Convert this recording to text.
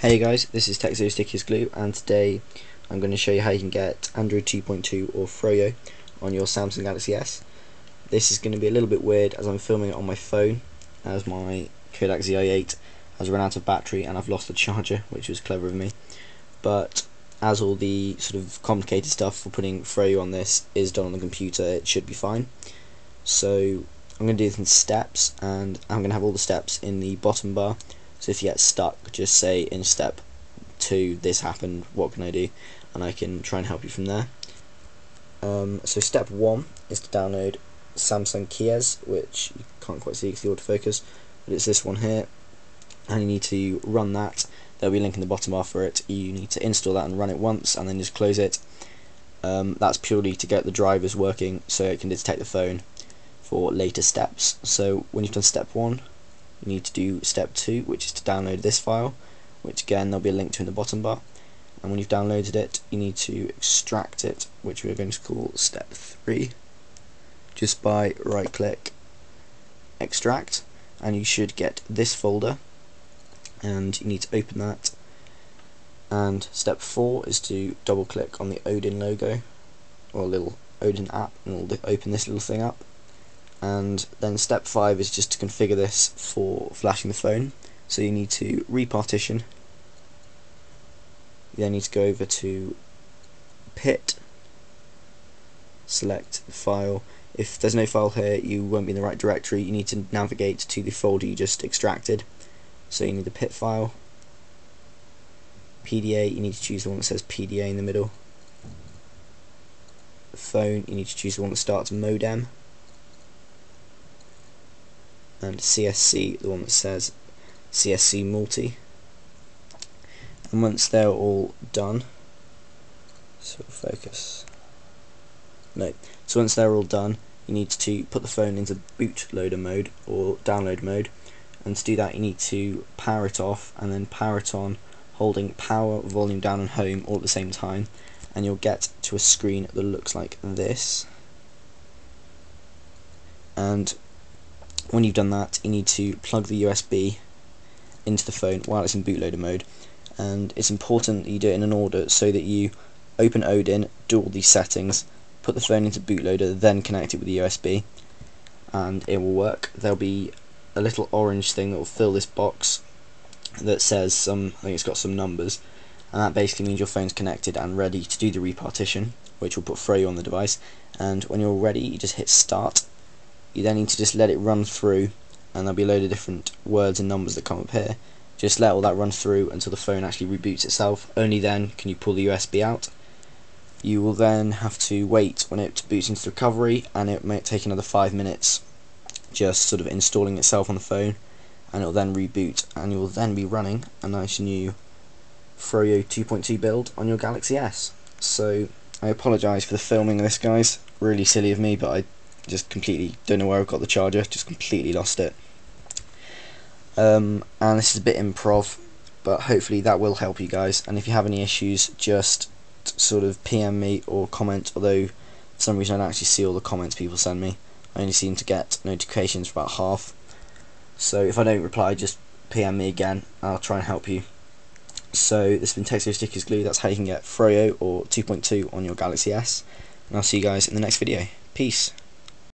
Hey guys, this is Texo Stickers Glue and today I'm going to show you how you can get Android 2.2 or Froyo on your Samsung Galaxy S. This is going to be a little bit weird as I'm filming it on my phone as my Kodak ZI-8 has run out of battery and I've lost the charger which was clever of me but as all the sort of complicated stuff for putting Froyo on this is done on the computer it should be fine so I'm going to do this in steps and I'm going to have all the steps in the bottom bar so if you get stuck, just say in step two, this happened, what can I do? And I can try and help you from there. Um, so step one is to download Samsung Kies, which you can't quite see because the autofocus, but it's this one here. And you need to run that. There'll be a link in the bottom bar for it. You need to install that and run it once, and then just close it. Um, that's purely to get the drivers working so it can detect the phone for later steps. So when you've done step one, you need to do step two which is to download this file which again there'll be a link to in the bottom bar. And when you've downloaded it you need to extract it which we're going to call step three. Just by right click extract and you should get this folder. And you need to open that. And step four is to double click on the Odin logo or little Odin app and it'll open this little thing up and then step 5 is just to configure this for flashing the phone. So you need to repartition. You then need to go over to pit. Select file. If there's no file here you won't be in the right directory. You need to navigate to the folder you just extracted. So you need the pit file. PDA you need to choose the one that says PDA in the middle. Phone you need to choose the one that starts modem and CSC, the one that says CSC multi. And once they're all done, so focus. No, so once they're all done, you need to put the phone into bootloader mode or download mode. And to do that, you need to power it off and then power it on, holding power, volume down, and home all at the same time. And you'll get to a screen that looks like this. And when you've done that you need to plug the USB into the phone while it's in bootloader mode. And it's important that you do it in an order so that you open Odin, do all these settings, put the phone into bootloader, then connect it with the USB and it will work. There'll be a little orange thing that will fill this box that says some, I think it's got some numbers and that basically means your phone's connected and ready to do the repartition which will put Froyo on the device. And when you're ready you just hit start you then need to just let it run through and there'll be a load of different words and numbers that come up here. Just let all that run through until the phone actually reboots itself. Only then can you pull the USB out. You will then have to wait when it boots into recovery and it might take another five minutes just sort of installing itself on the phone and it will then reboot and you will then be running a nice new Froyo 2.2 build on your Galaxy S. So I apologise for the filming of this guys. Really silly of me but I just completely don't know where I've got the charger just completely lost it. Um, and this is a bit improv but hopefully that will help you guys. And if you have any issues just sort of PM me or comment although for some reason I don't actually see all the comments people send me. I only seem to get notifications for about half. So if I don't reply just PM me again. I'll try and help you. So this has been Texo Stickers Glue. That's how you can get Froyo or 2.2 on your Galaxy S. And I'll see you guys in the next video. Peace